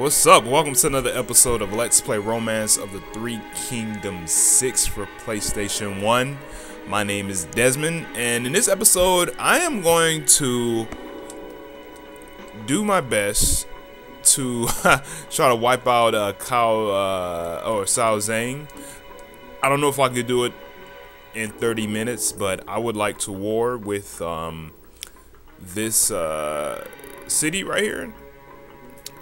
What's up? Welcome to another episode of Let's Play Romance of the Three Kingdoms 6 for PlayStation 1. My name is Desmond, and in this episode, I am going to do my best to try to wipe out uh, Cao uh, or Cao Zhang. I don't know if I could do it in 30 minutes, but I would like to war with um, this uh, city right here.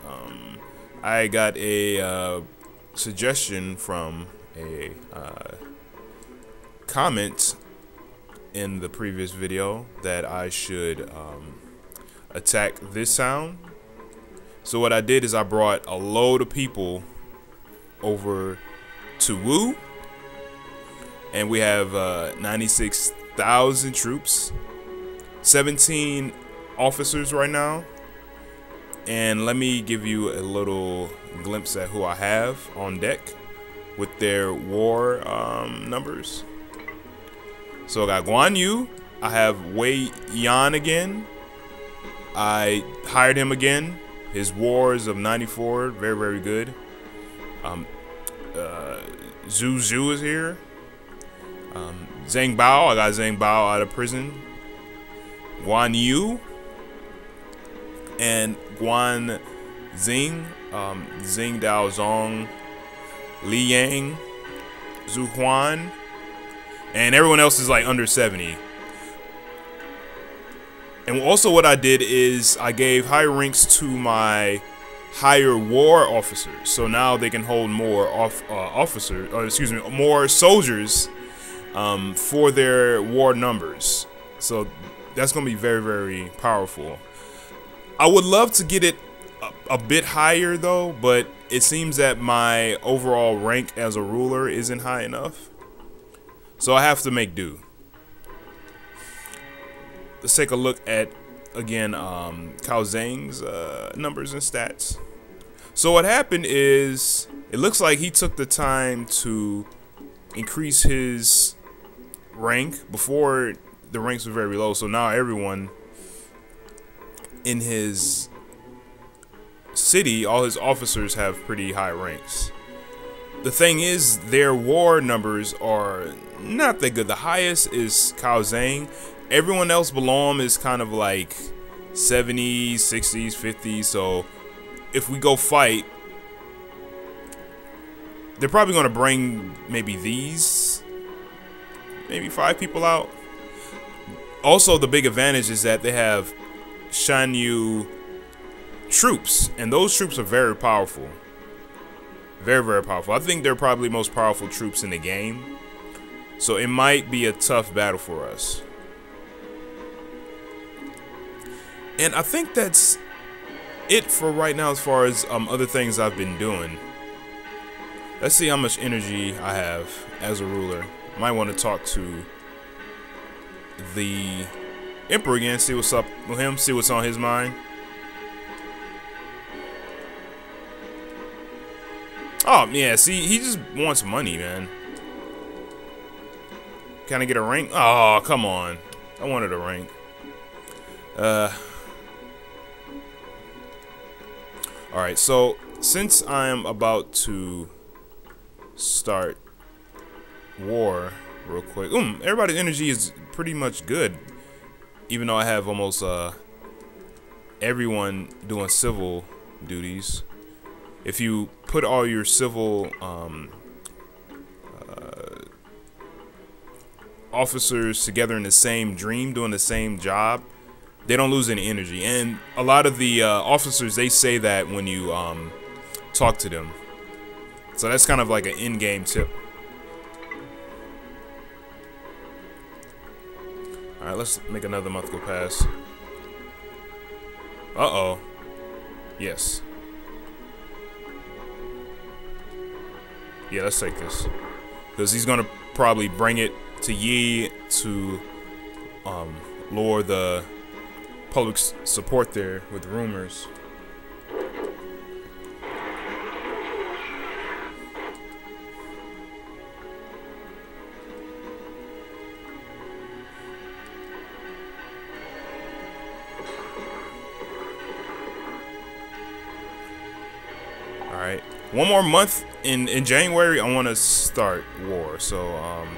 Um, I got a uh, suggestion from a uh, comment in the previous video that I should um, attack this sound. So what I did is I brought a load of people over to Wu and we have uh, 96,000 troops, 17 officers right now. And let me give you a little glimpse at who I have on deck with their war um, numbers. So I got Guan Yu. I have Wei Yan again. I hired him again. His wars of 94, very, very good. Um, uh, Zhu Zhu is here. Um, Zhang Bao, I got Zhang Bao out of prison. Guan Yu and Guan Xing, um, Xing Dao Zong, Li Yang, Zhu Huan, and everyone else is like under 70. And also what I did is I gave high ranks to my higher war officers. So now they can hold more off uh, officers, or excuse me, more soldiers um, for their war numbers. So that's going to be very, very powerful. I would love to get it a, a, bit higher though, but it seems that my overall rank as a ruler isn't high enough. So I have to make do. Let's take a look at, again, um, Cao Zhang's uh, numbers and stats. So what happened is, it looks like he took the time to increase his rank. Before, the ranks were very low, so now everyone in his city, all his officers have pretty high ranks. The thing is, their war numbers are not that good. The highest is Cao Zhang. Everyone else below him is kind of like 70s, 60s, 50s. So if we go fight, they're probably going to bring maybe these maybe five people out. Also, the big advantage is that they have Shan Yu troops, and those troops are very powerful. Very, very powerful. I think they're probably most powerful troops in the game. So it might be a tough battle for us. And I think that's it for right now as far as um, other things I've been doing. Let's see how much energy I have as a ruler. Might want to talk to the Emperor again, see what's up with him, see what's on his mind. Oh, yeah, see, he just wants money, man. Can I get a rank? Oh, come on. I wanted a rank. Uh. Alright, so since I'm about to start war real quick. Um, everybody's energy is pretty much good. Even though I have almost uh everyone doing civil duties. If you put all your civil um, uh, officers together in the same dream, doing the same job, they don't lose any energy. And a lot of the uh, officers, they say that when you um, talk to them. So that's kind of like an in-game tip. Alright, let's make another month go pass. Uh-oh. Yes. Yeah, let's take this. Because he's going to probably bring it to Yi to um, lure the public support there with rumors. One more month in in January. I want to start war. So um,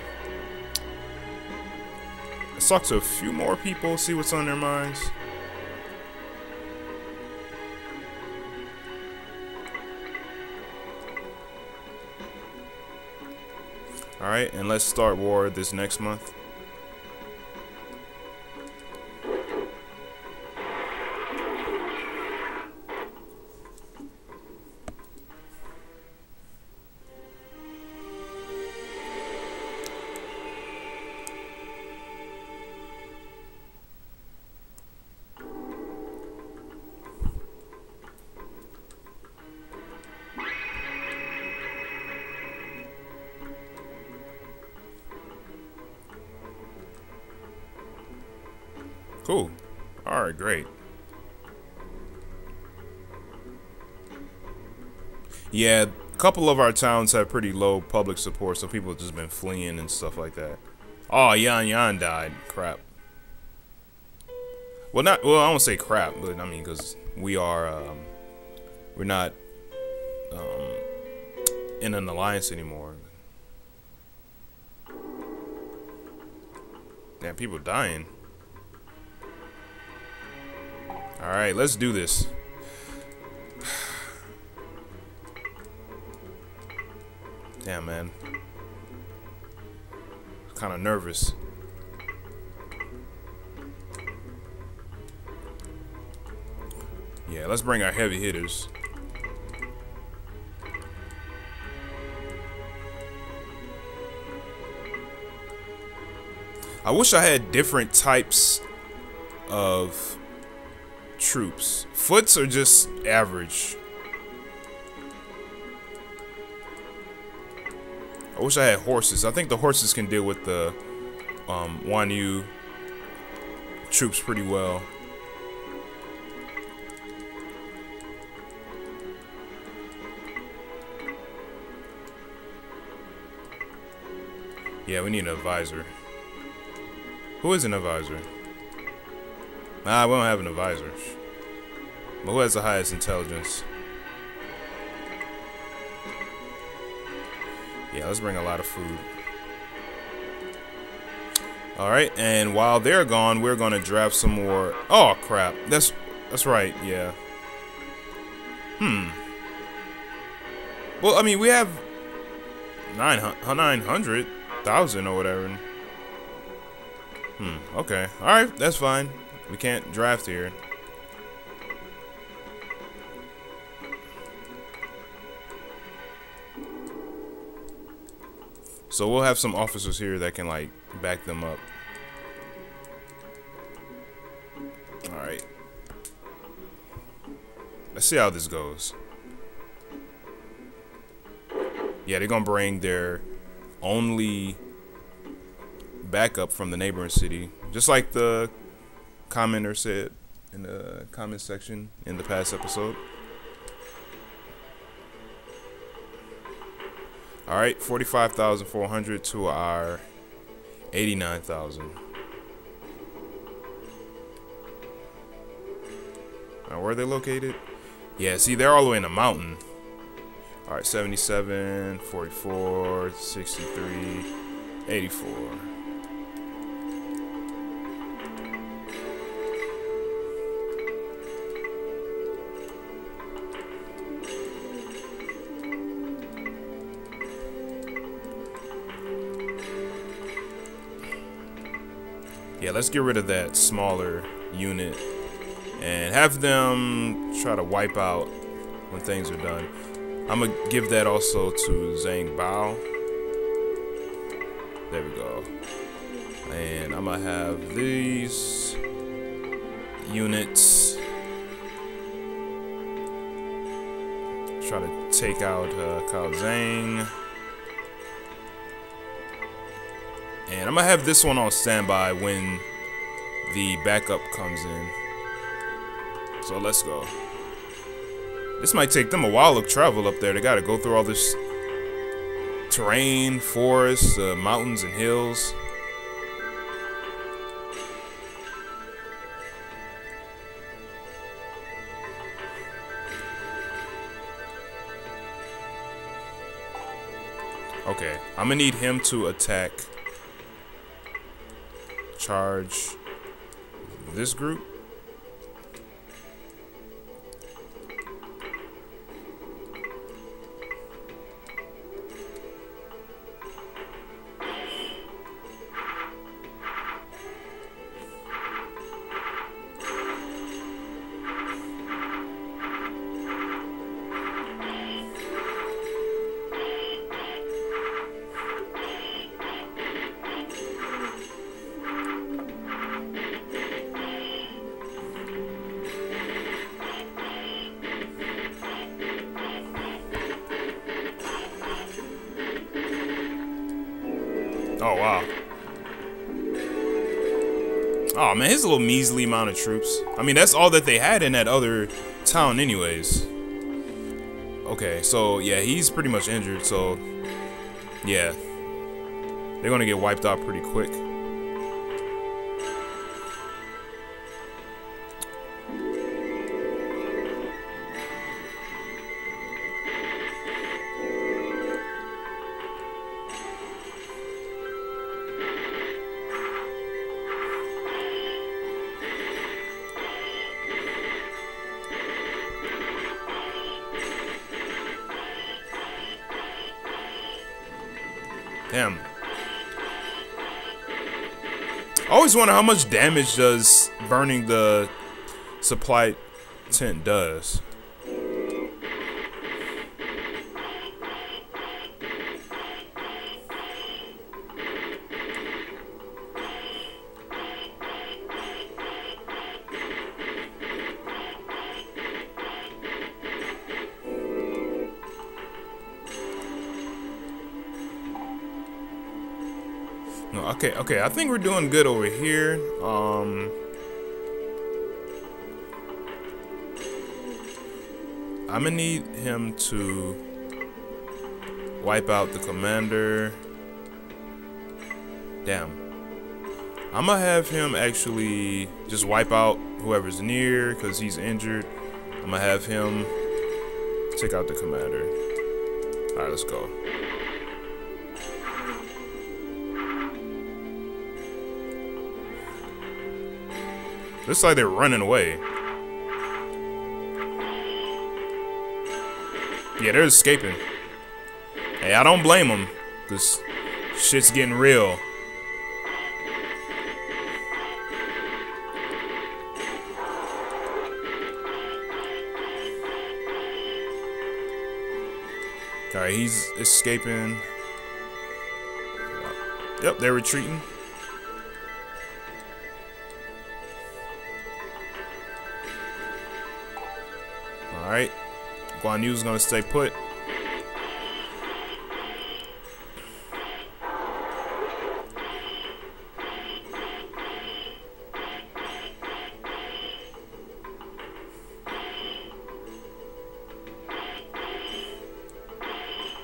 let's talk to a few more people, see what's on their minds. All right, and let's start war this next month. Cool. Alright, great. Yeah, a couple of our towns have pretty low public support, so people have just been fleeing and stuff like that. Oh, Yan Yan died. Crap. Well, not well. I don't say crap, but I mean because we are um, we're not um, in an alliance anymore. Yeah, people dying. Alright, let's do this. Damn, man. Kind of nervous. Yeah, let's bring our heavy hitters. I wish I had different types of troops. Foots are just average. I wish I had horses. I think the horses can deal with the um, Wanyu troops pretty well. Yeah, we need an advisor. Who is an advisor? Nah, we don't have an advisor. But who has the highest intelligence? Yeah, let's bring a lot of food. Alright, and while they're gone, we're gonna draft some more. Oh crap. That's that's right, yeah. Hmm. Well, I mean we have 900,000 or whatever. Hmm, okay. Alright, that's fine. We can't draft here. So we'll have some officers here that can like back them up. Alright. Let's see how this goes. Yeah, they're gonna bring their only backup from the neighboring city. Just like the commenter said in the comment section in the past episode. All right, 45,400 to our 89,000. Now, where are they located? Yeah, see, they're all the way in the mountain. All right, 77, 44, 63, 84. Yeah, let's get rid of that smaller unit and have them try to wipe out when things are done. I'm gonna give that also to Zhang Bao. There we go. And I'm gonna have these units try to take out uh, Cao Zhang. And I'm gonna have this one on standby when the backup comes in. So let's go. This might take them a while to travel up there. They gotta go through all this terrain, forests, uh, mountains, and hills. Okay, I'm gonna need him to attack. Charge this group. Man, his little measly amount of troops. I mean, that's all that they had in that other town anyways. Okay, so, yeah, he's pretty much injured, so, yeah. They're gonna get wiped out pretty quick. Always wonder how much damage does burning the supply tent does. No, okay, okay. I think we're doing good over here. Um, I'm gonna need him to wipe out the commander. Damn. I'm gonna have him actually just wipe out whoever's near because he's injured. I'm gonna have him take out the commander. All right, let's go. Looks like they're running away. Yeah, they're escaping. Hey, I don't blame them. Because shit's getting real. Alright, he's escaping. Yep, they're retreating. Alright. Guan Yu's gonna stay put.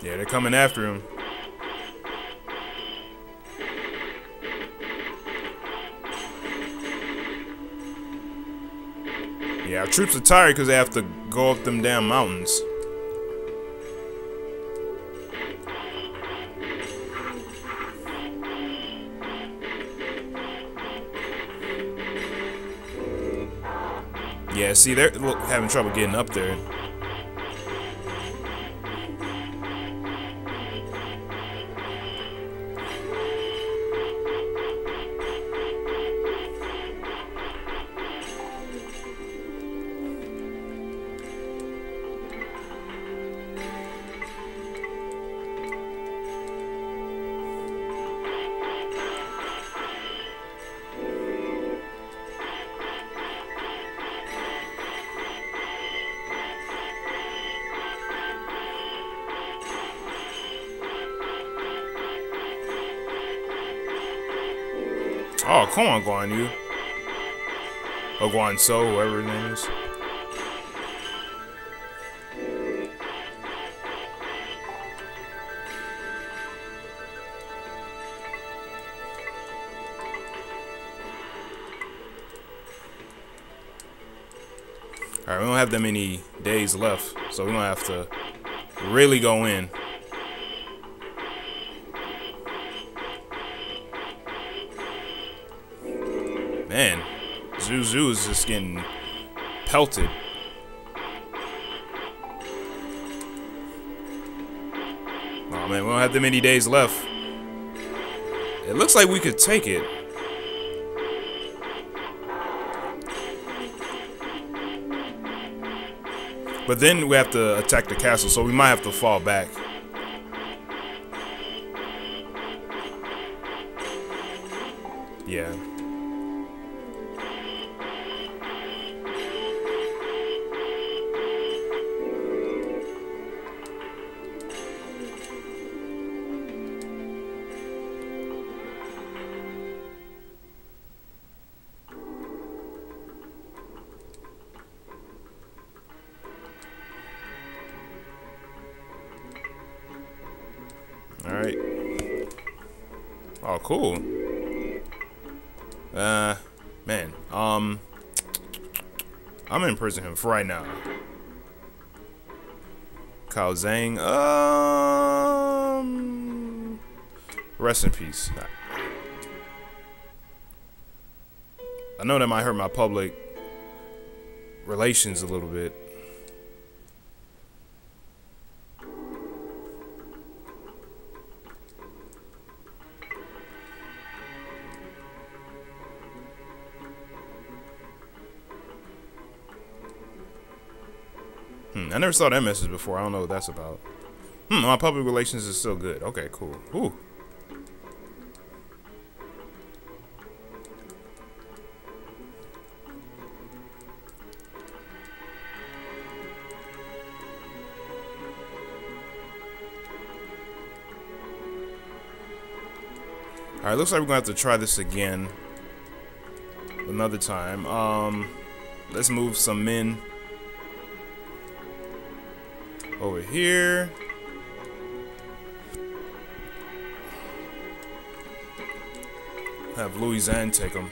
Yeah, they're coming after him. Yeah, our troops are tired because they have to go up them damn mountains. Yeah, see, they're having trouble getting up there. Come on, Guan Yu. Or Guan So, whoever his name is. Alright, we don't have that many days left, so we don't have to really go in. Zhu is just getting pelted. Oh man, we don't have that many days left. It looks like we could take it. But then we have to attack the castle, so we might have to fall back. Yeah. Cool. Uh, man. Um, I'm in prison him for right now. Cao Zhang. Um, rest in peace. I know that might hurt my public relations a little bit. Hmm, I never saw that message before. I don't know what that's about. Hmm, my public relations is still good. Okay, cool. Ooh. Alright, looks like we're gonna have to try this again. Another time. Um let's move some men over here. Have Louis Zan take them.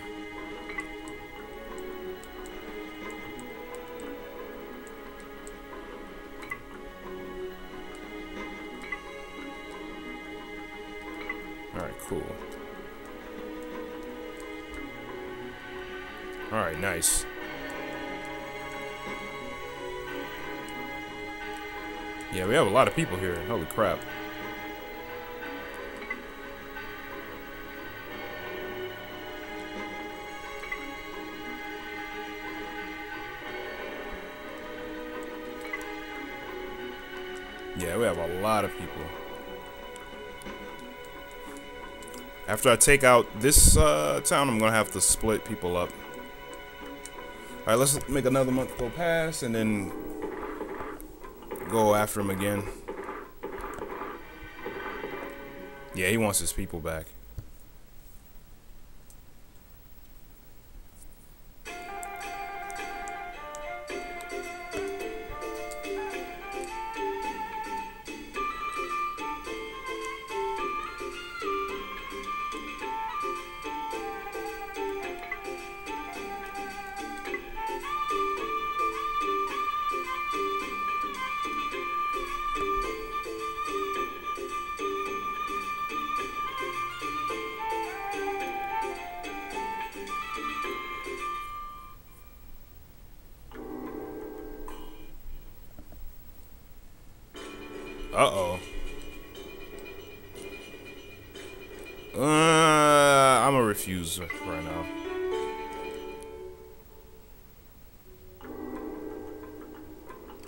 Alright, cool. Alright, nice. Yeah, we have a lot of people here. Holy crap. Yeah, we have a lot of people. After I take out this uh, town, I'm going to have to split people up. Alright, let's make another month go past and then go after him again. Yeah, he wants his people back.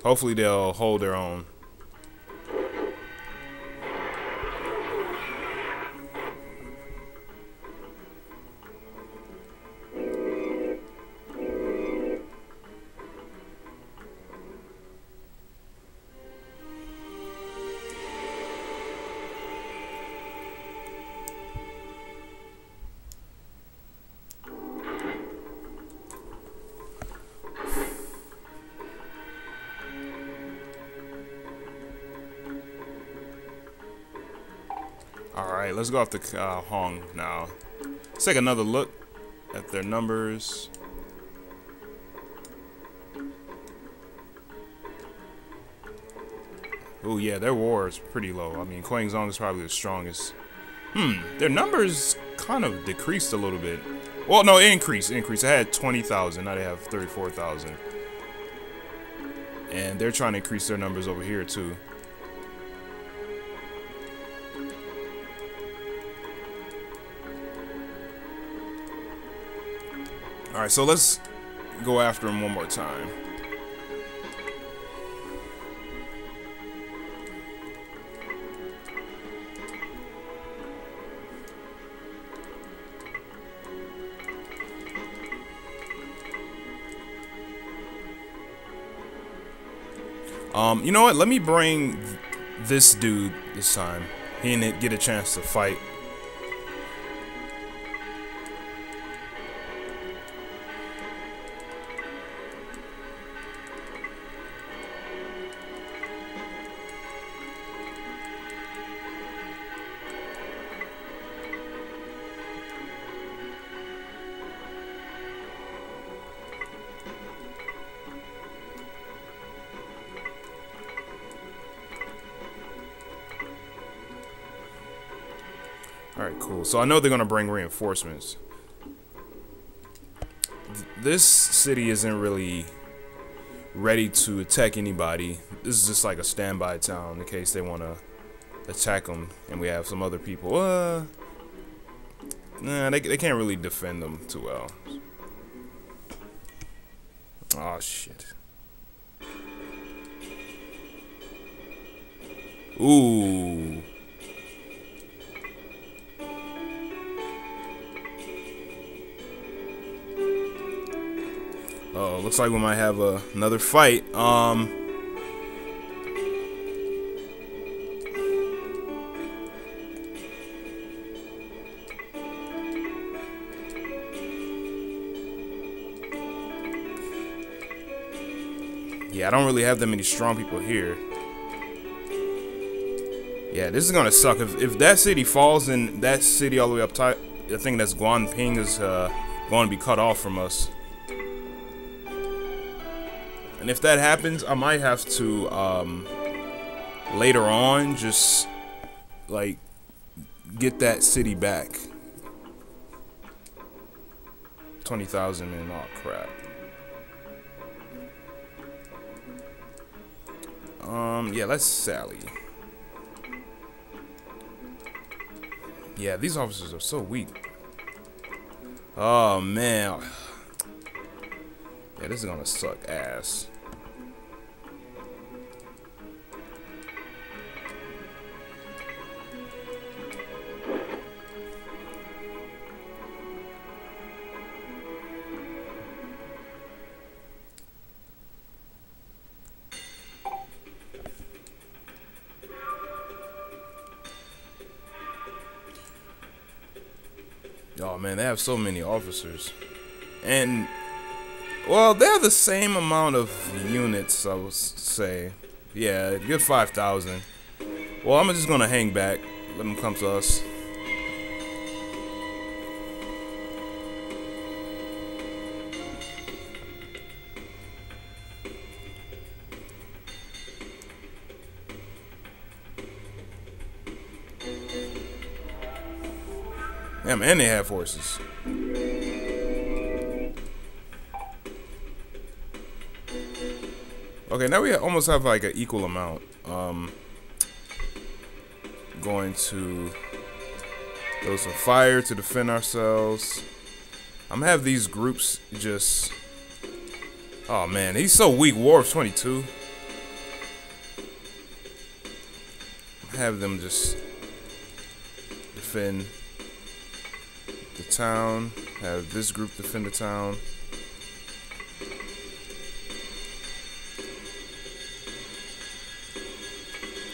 Hopefully they'll hold their own. Let's go off the uh, Hong now. Let's take another look at their numbers. Oh yeah, their war is pretty low. I mean, Quang Zong is probably the strongest. Hmm, their numbers kind of decreased a little bit. Well, no, increase, increase. I had 20,000. Now they have 34,000. And they're trying to increase their numbers over here, too. Alright, so let's go after him one more time. Um, you know what? Let me bring this dude this time. He didn't get a chance to fight. Alright, cool. So I know they're going to bring reinforcements. This city isn't really ready to attack anybody. This is just like a standby town in case they want to attack them. And we have some other people. Uh, nah, they, they can't really defend them too well. Oh, shit. Ooh. Oh, looks like we might have uh, another fight. Um. Yeah, I don't really have that many strong people here. Yeah, this is gonna suck. If, if that city falls and that city all the way up top, I think that's Guanping is uh, going to be cut off from us. And if that happens, I might have to, um, later on, just, like, get that city back. 20,000 and oh crap. Um, yeah, let's Sally. Yeah, these officers are so weak. Oh, man. Yeah, this is gonna suck ass. Oh man, they have so many officers. And well, they're the same amount of units, I would say. Yeah, good 5,000. Well, I'm just gonna hang back. Let them come to us. And they have horses. Okay, now we almost have like an equal amount. Um, going to throw some fire to defend ourselves. I'm gonna have these groups just. Oh man, he's so weak. War of 22. Have them just defend the town. Have this group defend the town.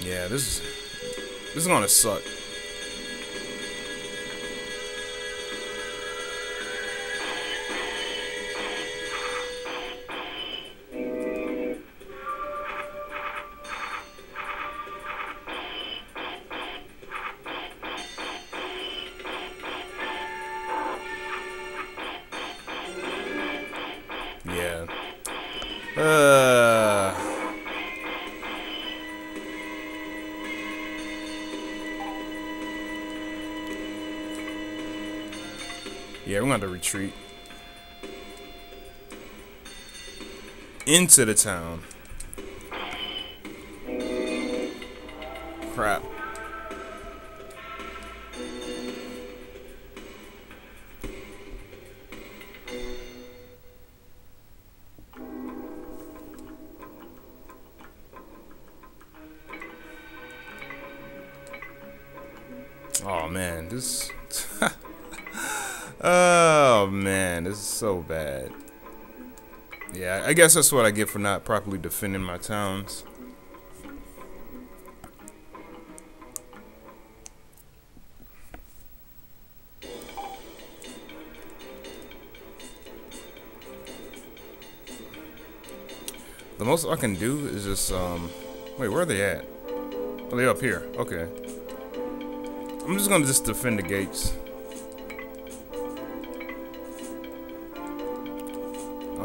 Yeah, this is this is gonna suck. Yeah. Uh. Yeah, we're going to retreat. Into the town. Crap. I guess that's what I get for not properly defending my towns. The most I can do is just, um, wait, where are they at? Oh, they up here. Okay. I'm just gonna just defend the gates.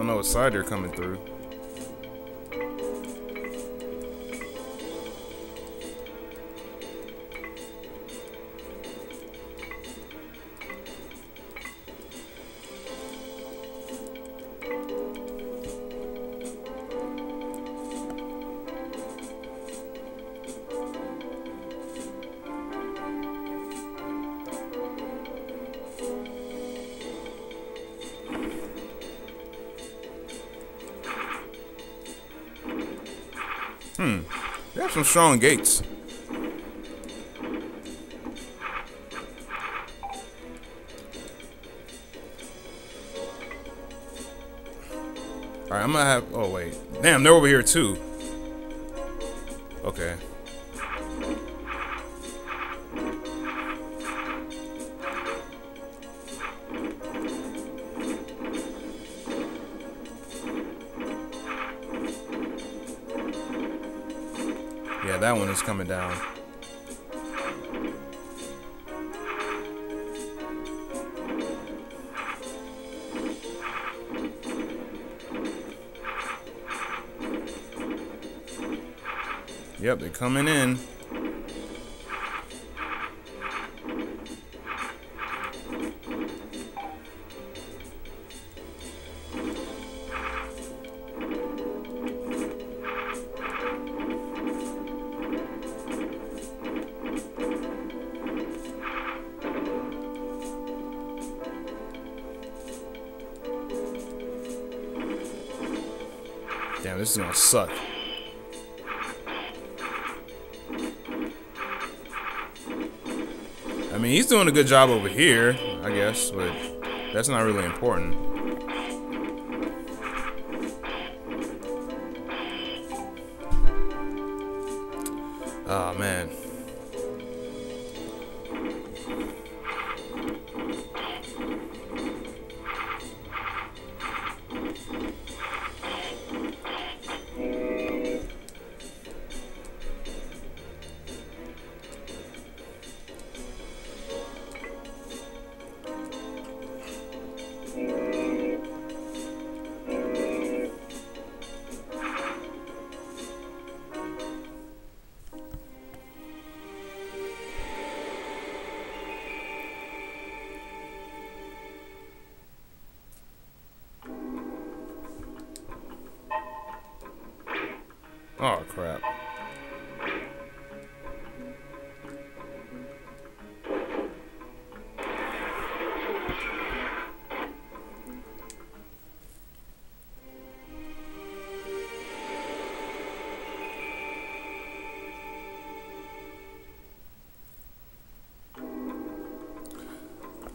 Know what side they're coming through. Strong gates. Alright, I'm gonna have. Oh, wait. Damn, they're over here too. Okay. That one is coming down. Yep, they're coming in. This is gonna suck. I mean, he's doing a good job over here, I guess, but that's not really important.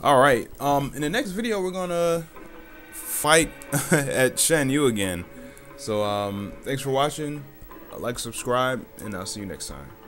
All right. Um, in the next video, we're gonna fight at Shen Yue again. So, um, thanks for watching. Like, subscribe, and I'll see you next time.